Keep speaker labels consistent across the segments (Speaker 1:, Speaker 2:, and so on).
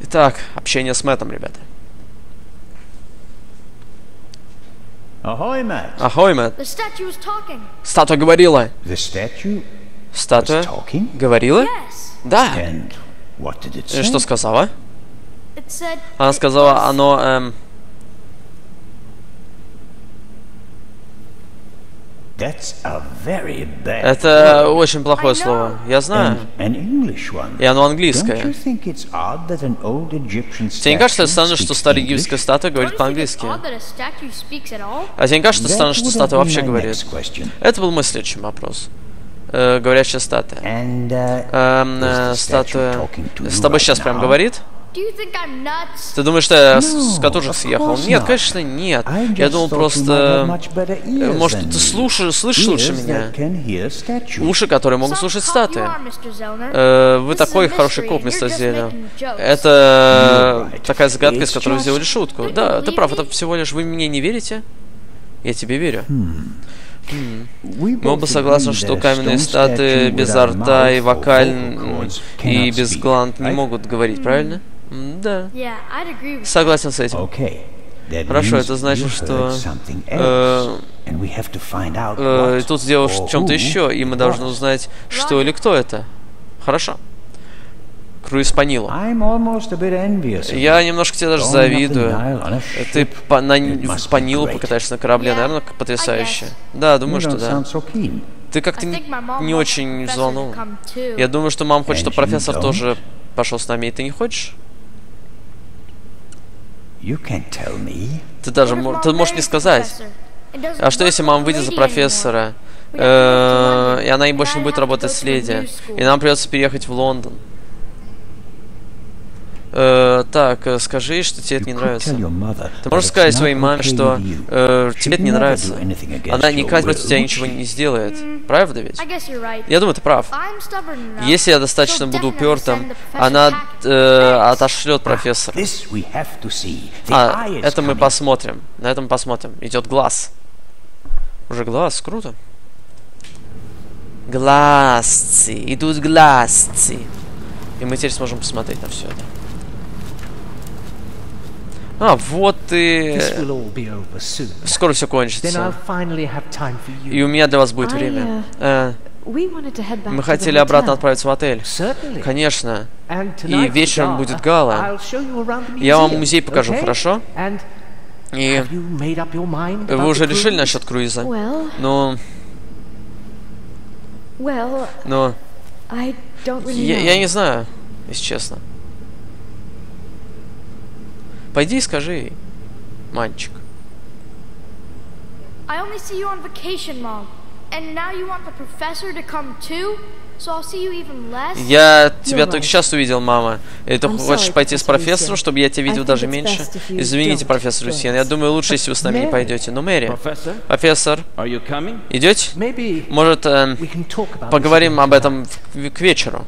Speaker 1: Итак, общение с Мэттом, ребята.
Speaker 2: Ahoy, Matt.
Speaker 1: Ахой, Мэтт.
Speaker 3: The statue was talking.
Speaker 1: Статуя говорила.
Speaker 2: The statue
Speaker 1: Статуя
Speaker 2: was talking?
Speaker 1: говорила?
Speaker 3: Yes.
Speaker 1: Да.
Speaker 2: And what did it
Speaker 1: И
Speaker 2: say?
Speaker 1: что сказала?
Speaker 3: It said.
Speaker 1: Она
Speaker 3: it
Speaker 1: сказала,
Speaker 3: was-
Speaker 1: оно... эм, это очень плохое
Speaker 3: I know.
Speaker 1: слово. Я знаю.
Speaker 2: And an English one.
Speaker 1: И оно
Speaker 2: Don't you
Speaker 1: английское.
Speaker 2: think it's odd that an old Egyptian
Speaker 1: Тебе не кажется
Speaker 2: statue
Speaker 1: странно, что
Speaker 2: speaks
Speaker 1: старая египетская статуя
Speaker 3: Don't
Speaker 1: говорит
Speaker 3: you think it's
Speaker 1: по-английски?
Speaker 3: odd that a statue speaks at all?
Speaker 1: А тебе не кажется
Speaker 2: That
Speaker 1: странно, что статуя вообще говорит? Это был мой следующий вопрос. Э, говорящая статуя.
Speaker 2: And, uh,
Speaker 1: Эм, э,
Speaker 2: the statue
Speaker 1: статуя
Speaker 2: talking to you
Speaker 1: с тобой сейчас прям говорит? Ты думаешь, что я с- с
Speaker 2: No,
Speaker 1: катушек съехал? Нет, конечно, нет. Я думал просто... э, Может, ты слушаешь, слышишь лучше меня? Уши, которые могут слушать статуи. Э, Вы такой хороший коп, мистер
Speaker 3: jokes.
Speaker 1: Это такая загадка, из которой сделали шутку. Да, ты прав, это всего лишь... Вы мне не верите? Я тебе верю.
Speaker 2: We
Speaker 1: Мы оба согласны, что каменные статуи без рта и вокаль и без гланд не могут говорить, правильно? Да. Согласен с этим. Хорошо, это значит, что, э, Э, Тут дело в чем-то еще, и мы должны узнать, что или кто это. Хорошо. Круиз по Нилу. Я немножко тебе даже завидую.
Speaker 2: A
Speaker 1: Ты по, на, по Нилу покатаешься на корабле, наверное, потрясающе. Да, думаю, что да. Ты как-то не, не очень взволнован. Я думаю, что мама хочет, чтобы профессор тоже пошел с нами, и ты не хочешь? Ты даже ты можешь не сказать. А что если мама выйдет за профессора, э, и она и больше не будет работать с леди, и нам придется переехать в Лондон? Э, так, э, скажи что тебе это не нравится. Ты можешь сказать своей маме, что э, тебе это не нравится. Она никогда против тебя ничего не сделает. Правда ведь? Я думаю, ты прав. Если я достаточно буду упертым, она э, отошлет профессора. А, это мы посмотрим. На этом посмотрим. Идет глаз. Уже глаз, круто. Глазцы. Идут глазцы. И мы теперь сможем посмотреть на все это. А, вот и... Скоро все кончится. И у меня для вас будет время. Э, мы хотели обратно отправиться в отель. Конечно. И вечером будет гала. Я вам музей покажу, хорошо? И вы уже решили насчет круиза? Ну, ну,
Speaker 4: don't really
Speaker 1: я, я не знаю, если честно. Пойди и скажи ей, мальчик.
Speaker 3: I only see you on vacation, Mom. And now you want the professor to come too? So I'll see you even less?
Speaker 1: Я тебя
Speaker 4: right.
Speaker 1: только сейчас увидел, мама. И ты
Speaker 4: I'm
Speaker 1: хочешь
Speaker 4: sorry,
Speaker 1: пойти с профессором, чтобы я тебя видел даже меньше? Извините, профессор. Люсьен, я думаю, лучше, если вы с нами не пойдете. Ну, Мэри, профессор, идете? Может,
Speaker 5: this
Speaker 1: поговорим об этом к вечеру?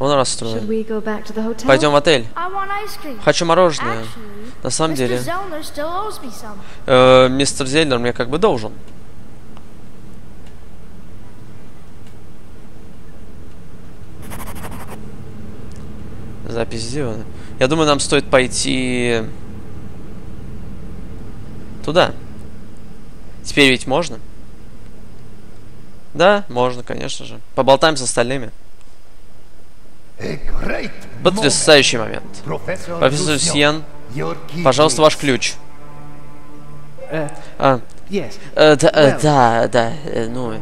Speaker 1: Он расстроен. Пойдем в отель. Хочу мороженое.
Speaker 3: Actually,
Speaker 1: На самом деле, э, мистер Зельдер мне как бы должен. Запись сделана. Я думаю, нам стоит пойти туда. Теперь ведь можно? Да, можно, конечно же. Поболтаем с остальными. Потрясающий момент. Профессор Сиен, пожалуйста, ваш ключ.
Speaker 5: Э,
Speaker 1: А, э, да, э, да, да, э, ну,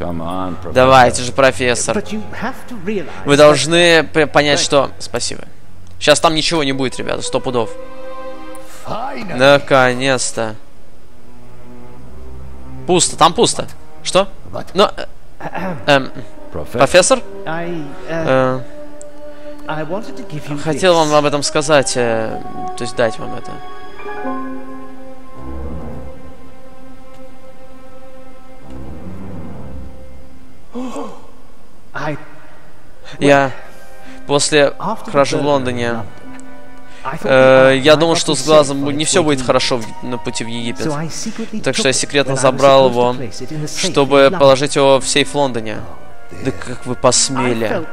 Speaker 6: on,
Speaker 1: давайте же, профессор. Вы должны понять, что... Спасибо. Сейчас там ничего не будет, ребята, сто пудов. Наконец-то. Пусто, там пусто. Что? Ну, э, эм, профессор?
Speaker 5: Uh,
Speaker 1: Э, хотел вам об этом сказать, э, то есть дать вам это. Я после кражи в Лондоне, э, я думал, что с глазом не все будет хорошо в- на пути в Египет. Так что я секретно забрал его, чтобы положить его в сейф в Лондоне. Да как вы посмели?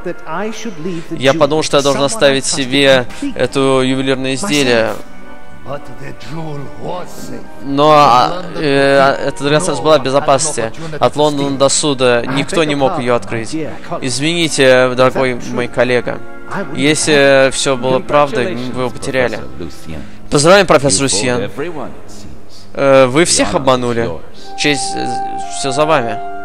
Speaker 1: Я подумал, что я должен оставить себе эту ювелирное изделие. Но а, э, эта драгоценность была в безопасности. От Лондона до суда никто не мог ее открыть. Извините, дорогой мой коллега. Если все было правдой, вы его потеряли. Поздравляем, профессор
Speaker 6: seems.
Speaker 1: Э, Вы всех обманули. Честь все за вами.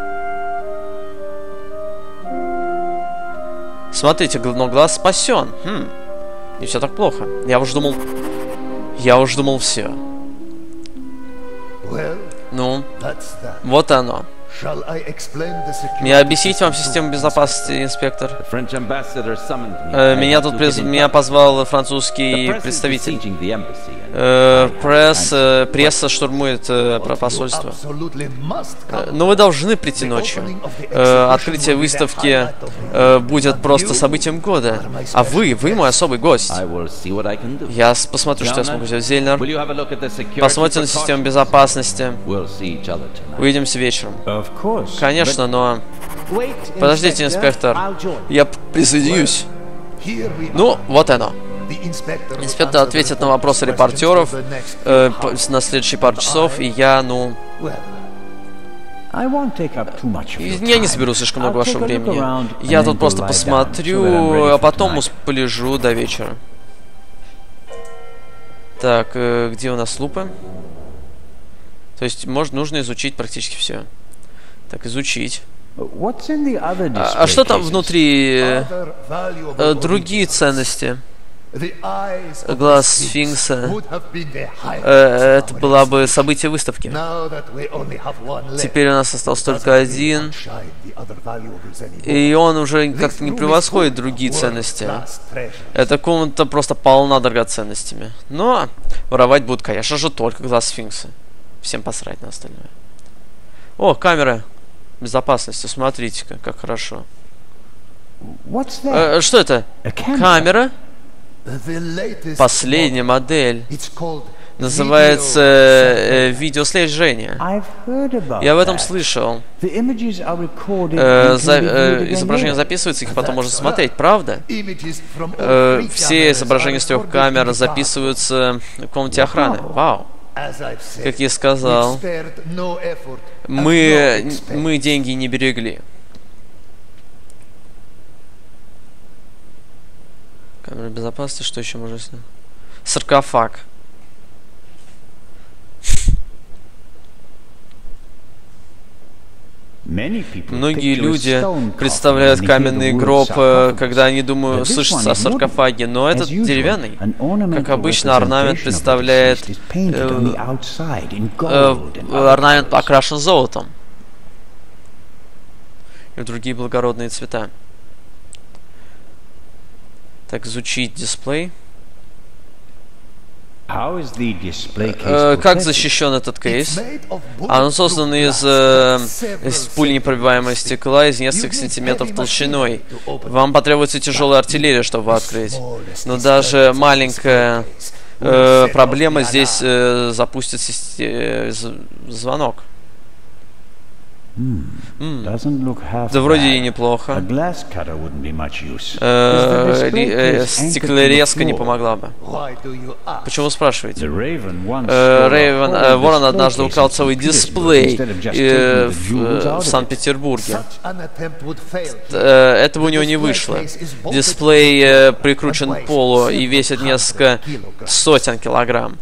Speaker 1: Смотрите, но глаз спасен. Хм. Не все так плохо. Я уж думал. Я уж думал все. Ну, вот оно.
Speaker 7: Shall I explain the security
Speaker 1: Мне объяснить вам систему безопасности, инспектор?
Speaker 6: The French ambassador summoned me.
Speaker 1: Э, Меня тут приз- меня позвал французский представитель. Э, Пресс, э, пресса штурмует э, посольство. Э, Но вы должны прийти ночью. Э, Открытие выставки э, будет просто событием года. А вы, вы мой особый гость. Я посмотрю, что я смогу сделать. Зельнер, посмотрим на систему безопасности. Увидимся вечером. Конечно, но Подождите, инспектор. Я присоединюсь. Ну, вот оно. Инспектор ответит на вопросы репортеров э, на следующие пару часов, и я, ну, я не заберу слишком много вашего времени. Я тут просто посмотрю, а потом полежу до вечера. Так, э, где у нас лупы? То есть, может, нужно изучить практически все. Так, изучить. А, а что там внутри? э, другие ценности. Глаз сфинкса. Э, Это было бы событие выставки. Теперь у нас остался только один. И он уже как-то не превосходит другие ценности. Эта комната просто полна драгоценностями. Но воровать будут, конечно же, только глаз сфинкса. Всем посрать на остальное. О, камера безопасности. Смотрите-ка, как хорошо. Э, что это? Камера? Последняя модель. Называется
Speaker 7: video
Speaker 1: э, видеослежение. Я об этом слышал. Э, за- э,
Speaker 2: later.
Speaker 1: записывается, их потом можно смотреть, правда? Э, все изображения с трех камер записываются в комнате охраны. Вау. Как я сказал, мы, мы деньги не берегли. Камера безопасности, что еще можно снять? Саркофаг. Многие люди представляют каменный гроб, э, когда они думают,
Speaker 2: But this
Speaker 1: слышат
Speaker 2: one
Speaker 1: о саркофаге, но этот деревянный. Как обычно, орнамент представляет, э, Э,
Speaker 2: other
Speaker 1: орнамент
Speaker 2: colors.
Speaker 1: окрашен золотом. И в другие благородные цвета. Так, изучить дисплей. Как
Speaker 2: protected?
Speaker 1: защищен этот
Speaker 7: It's
Speaker 1: кейс?
Speaker 7: made of
Speaker 1: Оно
Speaker 7: bulletproof
Speaker 1: создано из,
Speaker 7: glass
Speaker 1: э, из пуленепробиваемого
Speaker 7: centimeters
Speaker 1: стекла из нескольких сантиметров
Speaker 7: heavy
Speaker 1: толщиной.
Speaker 7: machinery to open
Speaker 1: Вам потребуется тяжелая артиллерия, чтобы открыть. Но даже маленькая э, проблема здесь э, запустит систе- э, звонок. Да вроде и неплохо. Э, э,
Speaker 2: the
Speaker 1: Стеклорезка не помогла бы. Почему спрашиваете? Э, Рейвен, э, Ворон однажды украл целый дисплей э, в, э. Санкт-Петербурге. Э, Этого у него не вышло. Дисплей э, прикручен к полу и весит несколько сотен килограмм.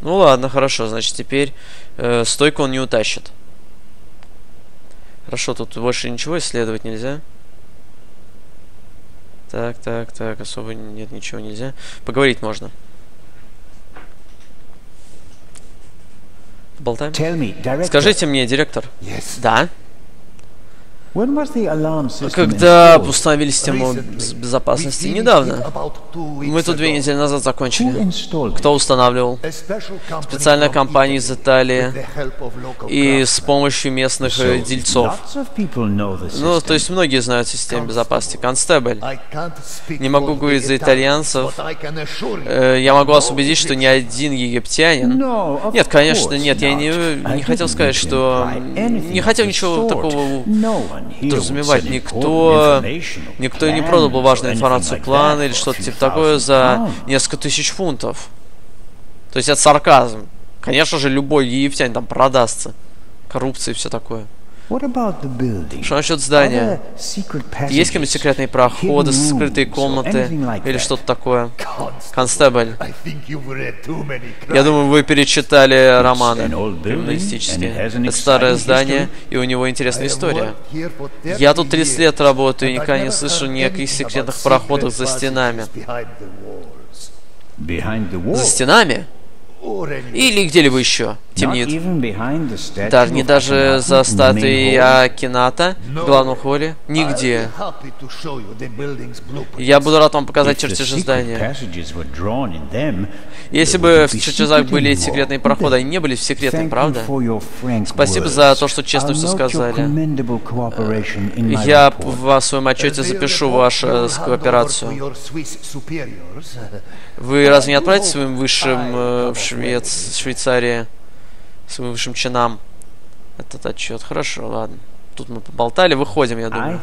Speaker 1: Ну ладно, хорошо, значит теперь э, стойку он не утащит. Хорошо, тут больше ничего исследовать нельзя. Так, так, так, особо нет ничего нельзя. Поговорить можно. Болтаем? Скажите мне, директор.
Speaker 7: Yes.
Speaker 1: Да.
Speaker 2: when was the alarm system
Speaker 1: Когда установили систему безопасности? Недавно.
Speaker 7: about two weeks
Speaker 1: Мы тут две
Speaker 7: ago.
Speaker 1: недели назад
Speaker 2: Who
Speaker 1: закончили. Кто устанавливал?
Speaker 7: A special company
Speaker 1: Специальная
Speaker 7: from
Speaker 1: компания из
Speaker 7: Italy,
Speaker 1: Италии
Speaker 7: with the help of local
Speaker 1: и с помощью местных дельцов.
Speaker 2: lots of people know the
Speaker 1: Ну, то есть многие знают систему безопасности. Констебль.
Speaker 7: I can't speak
Speaker 1: Не могу говорить за итальянцев.
Speaker 7: but I can assure you
Speaker 1: Э, Я могу вас убедить, что ни
Speaker 7: Egyptian
Speaker 1: один египтянин...
Speaker 2: No, of
Speaker 1: Нет, конечно,
Speaker 2: course
Speaker 1: нет, я не, не хотел сказать, что... Не хотел ничего такого подразумевать, никто, никто не продал бы важную информацию плана или что-то типа такое за несколько тысяч фунтов. То есть это сарказм. Конечно же, любой египтянин там продастся. Коррупция и все такое. Что насчет здания? Есть какие-нибудь секретные проходы, скрытые комнаты или что-то такое? Констебль. Я думаю, вы перечитали романы криминалистические. Это
Speaker 2: exciting
Speaker 1: здание, и у него интересная история.
Speaker 7: Here for 30
Speaker 1: Я тут 30 лет работаю и никогда не слышал
Speaker 7: heard
Speaker 1: никаких
Speaker 7: anything
Speaker 1: секретных проходах за стенами. За стенами? Или где-либо еще темнит? Даже, не даже за статуей. Акината в главном холле? Нигде. Я буду рад вам показать чертежи здания. Если бы в чертежах были секретные проходы, они не были
Speaker 2: you
Speaker 1: правда? Спасибо за то, что честно все сказали. Я в своем отчете запишу вашу кооперацию. Вы разве не отправите своим высшим э, в Швец, Швейцарии, своим высшим чинам этот отчет? Хорошо, ладно. Тут мы поболтали, выходим, я думаю.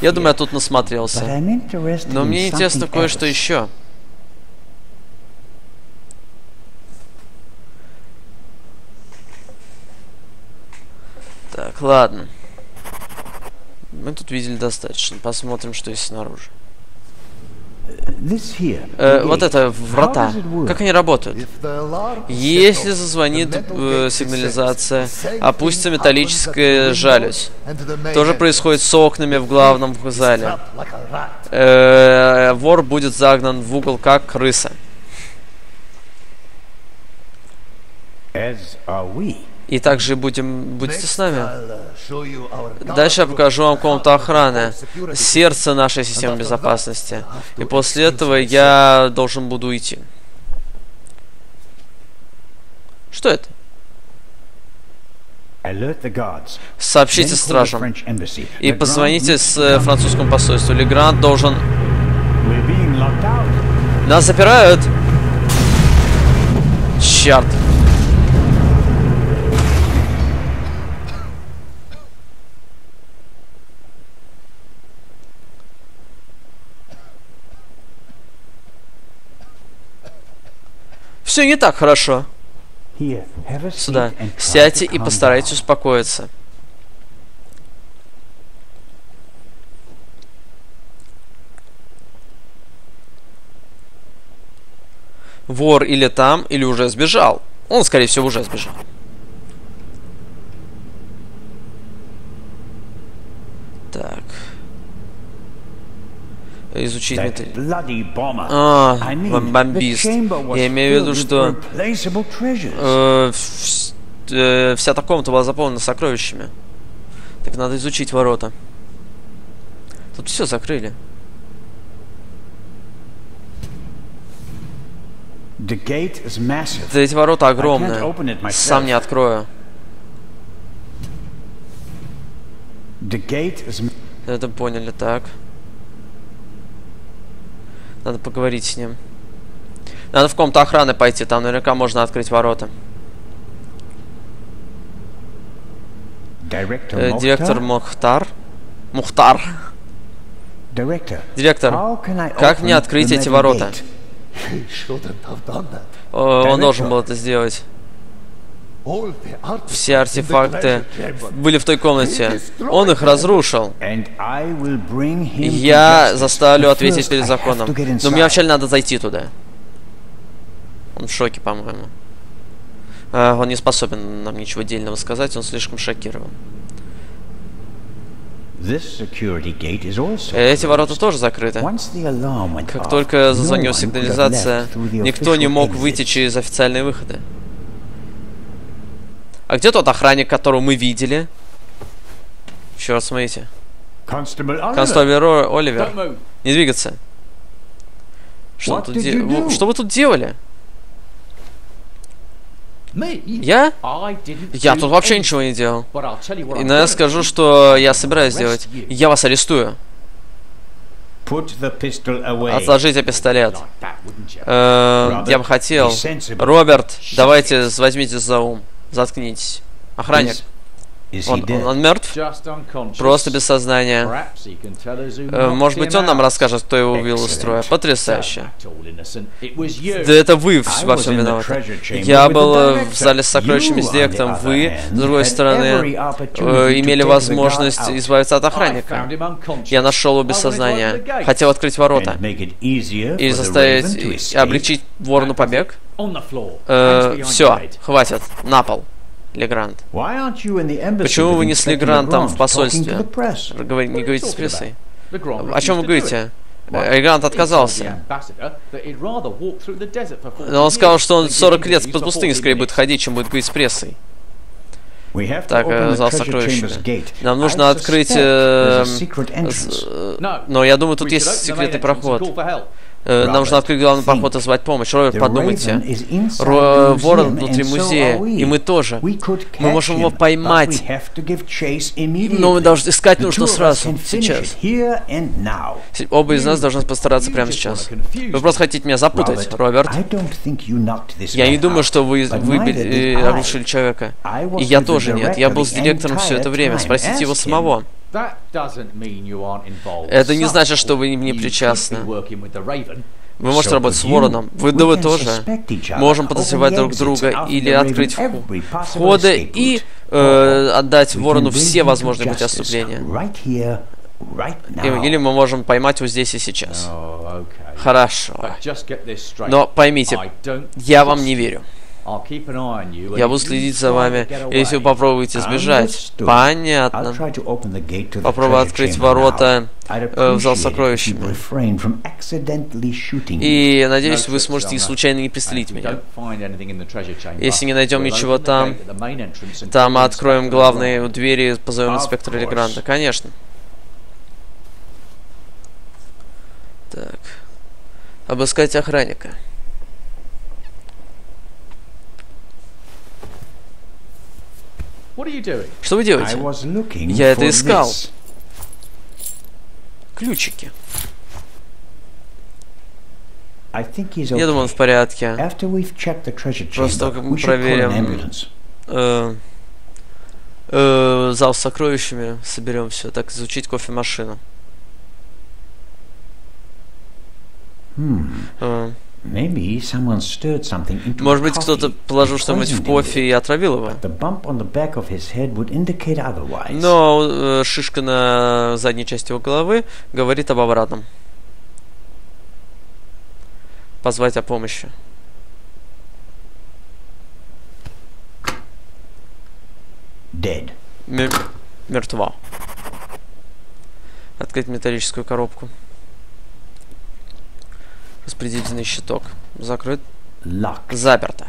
Speaker 1: Я думаю, я тут насмотрелся. Но мне интересно кое-что еще. Так, ладно. Мы тут видели достаточно. Посмотрим, что есть снаружи. Э, вот это врата. Как они работают? Если зазвонит э, сигнализация, опустится металлическая жалюзь. То же происходит с окнами в главном зале. Э, вор будет загнан в угол, как крыса.
Speaker 2: As are we.
Speaker 1: И также будем, будете с нами. Дальше я покажу вам комнату охраны, сердце нашей системы безопасности. И после этого я должен буду уйти. Что это? Сообщите стражам. И позвоните с э, французскому посольству. Легрант должен... Нас запирают! Черт! Все не так хорошо. Сюда. Сядьте и постарайтесь успокоиться. Вор или там, или уже сбежал. Он, скорее всего, уже сбежал. Так. Изучить
Speaker 2: bomber.
Speaker 1: А, бомбист. Я имею в виду, что э, э, вся эта комната была заполнена сокровищами. Так надо изучить ворота. Тут все закрыли.
Speaker 2: The gate is massive.
Speaker 1: Да эти ворота огромные. Сам не открою. Это поняли, так. Надо поговорить с ним. Надо в комнату охраны пойти, там наверняка можно открыть ворота.
Speaker 2: Director
Speaker 1: Э, директор Мухтар. Мухтар. Директор,
Speaker 2: I
Speaker 1: как мне открыть эти ворота? он должен
Speaker 2: Директор.
Speaker 1: был это сделать. Все артефакты были в той комнате. Он их разрушил. Я заставлю ответить перед законом. Но мне вообще надо зайти туда. Он в шоке, по-моему. А, Он не способен нам ничего дельного сказать, он слишком шокирован. Эти ворота тоже закрыты. Как только зазвонила сигнализация, никто не мог выйти через официальные выходы. А где тот охранник, которого мы видели? Еще раз смотрите. Ро- Оливер. Не двигаться. Что, тут де-? Что вы тут делали? Я? Я тут вообще ничего не делал. И я скажу, что я собираюсь сделать. Я вас арестую. Отложите пистолет. Э, Я бы хотел. Роберт, давайте возьмите за ум. Заткнитесь. Охранник, Он, он, он мертв? Просто без сознания. Э, Может быть, он нам расскажет, кто его вывел из строя. Потрясающе. Да это вы во всем виноваты. Я был э, в зале с сокровищами с директором. Вы, с другой стороны, э, имели возможность избавиться от охранника. Я нашел его без сознания. Хотел открыть ворота. И заставить облегчить ворону побег.
Speaker 8: Your
Speaker 1: Все, хватит. На пол. Легрант. Почему вы не с Легрантом в посольстве? Не говорите с прессой. О чем вы говорите?
Speaker 8: the
Speaker 1: отказался.
Speaker 8: ambassador that he'd rather walk through the desert for 40
Speaker 1: Но он сказал, что он
Speaker 8: than
Speaker 1: 40
Speaker 8: give
Speaker 1: лет по пустыне скорее будет ходить, чем будет говорить с прессой. Так, э, зал сокровищами. Нам нужно открыть... э, э. Но я думаю, тут есть секретный проход. Э, Нам нужно открыть главный проход и звать помощь. Роберт, подумайте. Ро-
Speaker 2: the
Speaker 1: Ворон внутри музея, и мы тоже. Мы можем его поймать. Но мы должны искать нужно сразу, сейчас. Оба из нас должны постараться прямо сейчас. Вы просто хотите меня запутать, Роберт. Я не думаю, что вы выбили, э, оглушили человека. И я тоже нет. Я был с директором все это время. Спросите его самого. Это не значит, что вы не причастны. Вы можете работать с. Вороном. Вы, да вы тоже. Можем подозревать друг друга или открыть входы и э, отдать Ворону все возможные пути отступления. Или мы можем поймать его здесь и сейчас.
Speaker 8: Oh.
Speaker 1: Хорошо. Но поймите, я вам не верю. Я буду следить за вами, если вы попробуете сбежать. Понятно. Попробую открыть ворота э, в зал
Speaker 2: appreciate
Speaker 1: с
Speaker 2: it if
Speaker 1: сокровищами.
Speaker 2: you'd refrain from accidentally shooting me.
Speaker 1: И надеюсь, вы сможете случайно не пристрелить меня. Если не найдем ничего там, Там
Speaker 8: call
Speaker 1: откроем главные двери позовем инспектора. Легранда. Конечно. Так. Обыскать охранника.
Speaker 8: What are you doing?
Speaker 1: Что вы
Speaker 2: I
Speaker 1: делаете?
Speaker 2: was looking
Speaker 1: Я это
Speaker 2: for
Speaker 1: искал.
Speaker 2: this.
Speaker 1: Ключики.
Speaker 2: I think he's
Speaker 1: Я думаю, он
Speaker 2: okay.
Speaker 1: в порядке.
Speaker 2: After we've checked the treasure
Speaker 1: Просто только мы
Speaker 2: we should call an
Speaker 1: проверим.
Speaker 2: ambulance.
Speaker 1: Э, э, зал с сокровищами. Соберем все. Так, изучить кофемашину.
Speaker 2: Hmm.
Speaker 1: Э, Может быть, кто-то положил что-нибудь в кофе и отравил его. Но э, шишка на задней части его головы говорит об обратном. Позвать о помощи.
Speaker 2: Dead.
Speaker 1: Мер- мертва. Открыть металлическую коробку. Распределительный щиток. Закрыт.
Speaker 2: Locked.
Speaker 1: Заперто.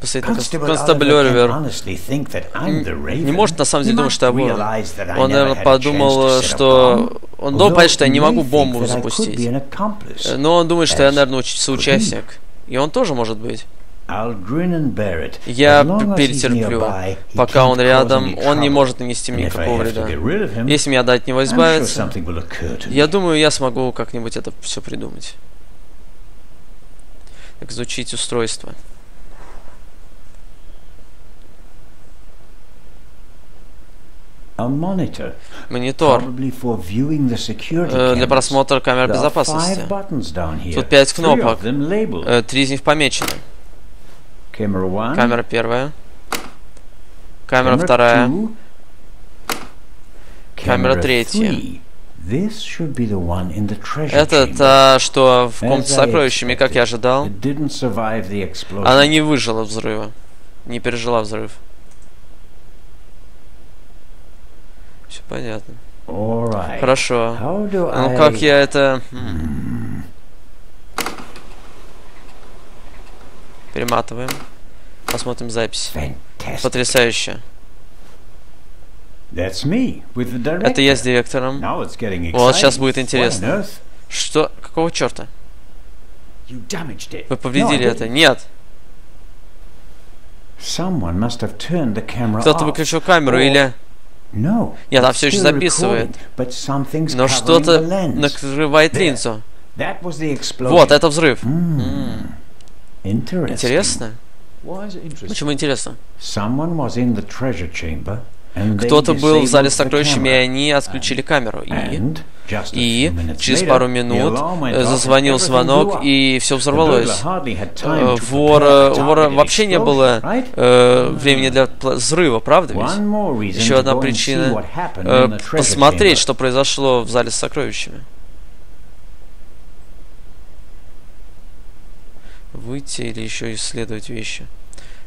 Speaker 1: Посмотрите, констабль Оливер
Speaker 2: Raven.
Speaker 1: не может на самом деле думать, что я
Speaker 2: I
Speaker 1: Он, наверное, подумал, что... Он
Speaker 2: although
Speaker 1: понять, что я не могу бомбу запустить. Э, Но он думает, что я, наверное, соучастник. И он тоже может быть. Я перетерплю. Пока он рядом, он не может нанести мне никакого вреда. Если мне от него избавиться, я думаю, я смогу как-нибудь это все придумать. Так, изучить устройство. Монитор. Э, для просмотра камер безопасности. Тут пять кнопок. Э, Три из них помечены. Камера первая. Камера
Speaker 2: camera
Speaker 1: вторая. Камера третья.
Speaker 2: three. This should be the one in the treasure
Speaker 1: Это та, что в комнате с сокровищами, как я ожидал. Она не выжила взрыва. Не пережила взрыв. Все понятно. Хорошо. Ну как я это... м. Перематываем. Посмотрим запись. Потрясающе.
Speaker 2: That's me, with the director.
Speaker 1: Это я с директором.
Speaker 2: Now it's getting
Speaker 1: Вот сейчас будет интересно. Что? Какого черта?
Speaker 8: You damaged it.
Speaker 1: Вы повредили
Speaker 2: No,
Speaker 1: это? Нет. Кто-то выключил камеру
Speaker 2: Or-
Speaker 1: или...
Speaker 2: No.
Speaker 1: Нет, она все еще записывает. Но что-то накрывает линзу. Вот, это взрыв.
Speaker 2: Hmm. Interesting.
Speaker 1: Интересно. Почему интересно? Кто-то был в зале с сокровищами, и они отключили камеру. И, и через пару минут э, зазвонил звонок, и все взорвалось.
Speaker 2: burglar hardly had
Speaker 1: Э,
Speaker 2: time to
Speaker 1: Вор,
Speaker 2: prepare
Speaker 1: э,
Speaker 2: a
Speaker 1: у вора вообще не было э, времени для взрыва, правда ведь? Еще одна причина э, посмотреть, что произошло в зале с сокровищами. Выйти или еще исследовать вещи.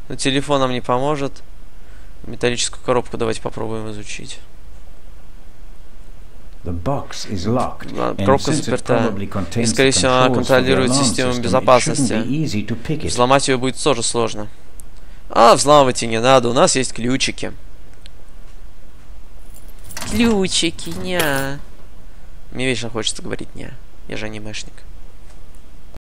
Speaker 1: Но телефон нам не поможет. Металлическую коробку давайте попробуем изучить. Коробка заперта. И, скорее всего, она контролирует систему безопасности. Взломать ее будет тоже сложно. А, взламывать и не надо, у нас есть ключики. Ключики, ня. Мне вечно хочется говорить ня. Я же анимешник.